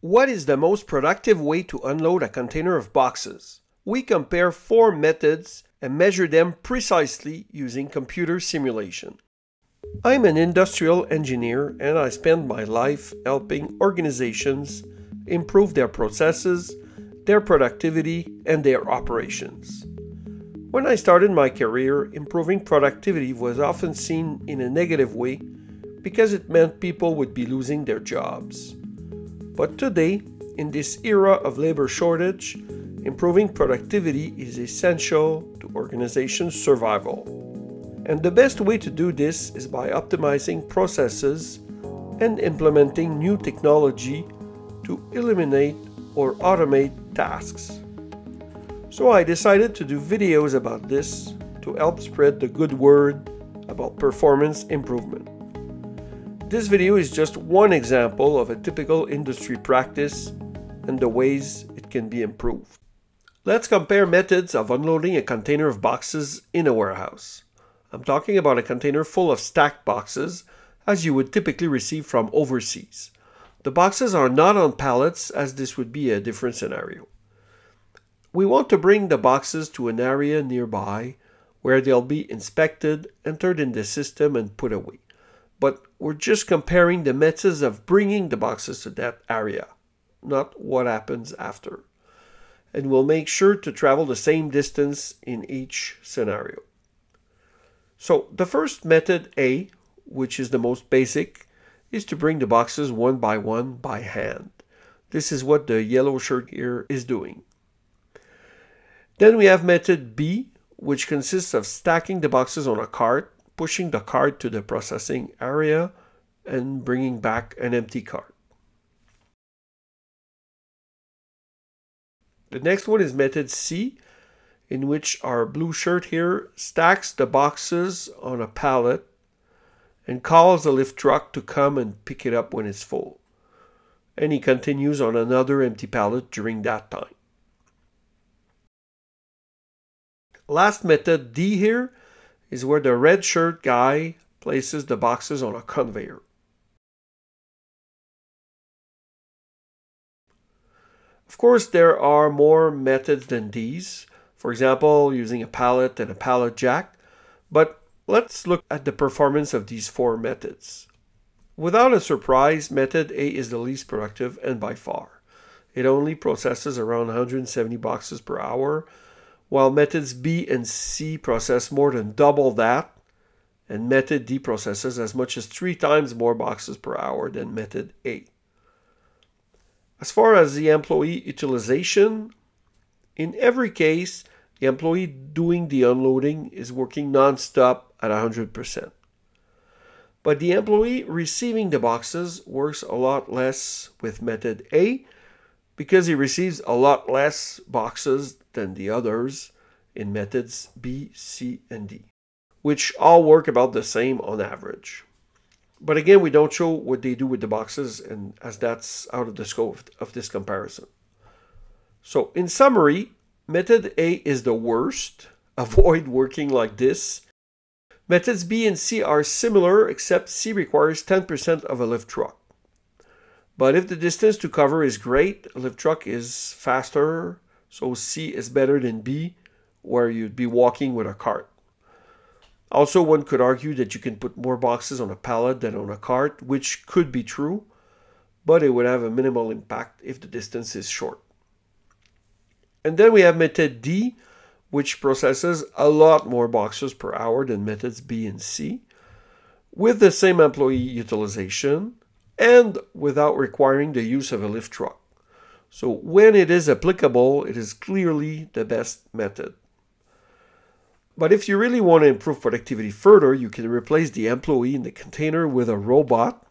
What is the most productive way to unload a container of boxes? We compare four methods and measure them precisely using computer simulation. I'm an industrial engineer and I spend my life helping organizations improve their processes, their productivity, and their operations. When I started my career, improving productivity was often seen in a negative way because it meant people would be losing their jobs. But today, in this era of labor shortage, improving productivity is essential to organizations' survival. And the best way to do this is by optimizing processes and implementing new technology to eliminate or automate tasks. So I decided to do videos about this to help spread the good word about performance improvement. This video is just one example of a typical industry practice and the ways it can be improved. Let's compare methods of unloading a container of boxes in a warehouse. I'm talking about a container full of stacked boxes, as you would typically receive from overseas. The boxes are not on pallets, as this would be a different scenario. We want to bring the boxes to an area nearby where they'll be inspected, entered in the system, and put away but we're just comparing the methods of bringing the boxes to that area, not what happens after. And we'll make sure to travel the same distance in each scenario. So the first method A, which is the most basic, is to bring the boxes one by one by hand. This is what the yellow shirt here is doing. Then we have method B, which consists of stacking the boxes on a cart pushing the card to the processing area and bringing back an empty cart. The next one is method C, in which our blue shirt here stacks the boxes on a pallet and calls the lift truck to come and pick it up when it's full. And he continues on another empty pallet during that time. Last method D here is where the red shirt guy places the boxes on a conveyor. Of course, there are more methods than these, for example, using a pallet and a pallet jack, but let's look at the performance of these four methods. Without a surprise, method A is the least productive and by far. It only processes around 170 boxes per hour, while methods B and C process more than double that, and method D processes as much as three times more boxes per hour than method A. As far as the employee utilization, in every case, the employee doing the unloading is working non-stop at 100%. But the employee receiving the boxes works a lot less with method A because he receives a lot less boxes than the others in methods B, C, and D, which all work about the same on average. But again, we don't show what they do with the boxes, and as that's out of the scope of this comparison. So, in summary, method A is the worst. Avoid working like this. Methods B and C are similar, except C requires 10% of a lift truck. But if the distance to cover is great, a lift truck is faster, so C is better than B, where you'd be walking with a cart. Also, one could argue that you can put more boxes on a pallet than on a cart, which could be true, but it would have a minimal impact if the distance is short. And then we have method D, which processes a lot more boxes per hour than methods B and C, with the same employee utilization and without requiring the use of a lift truck. So when it is applicable, it is clearly the best method. But if you really want to improve productivity further, you can replace the employee in the container with a robot,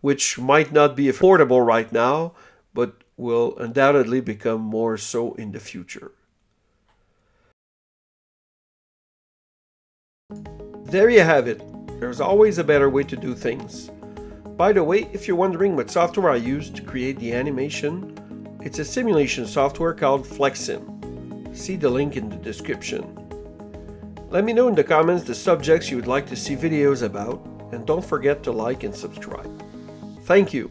which might not be affordable right now, but will undoubtedly become more so in the future. There you have it. There's always a better way to do things. By the way, if you're wondering what software I use to create the animation, it's a simulation software called Flexsim. See the link in the description. Let me know in the comments the subjects you would like to see videos about, and don't forget to like and subscribe. Thank you.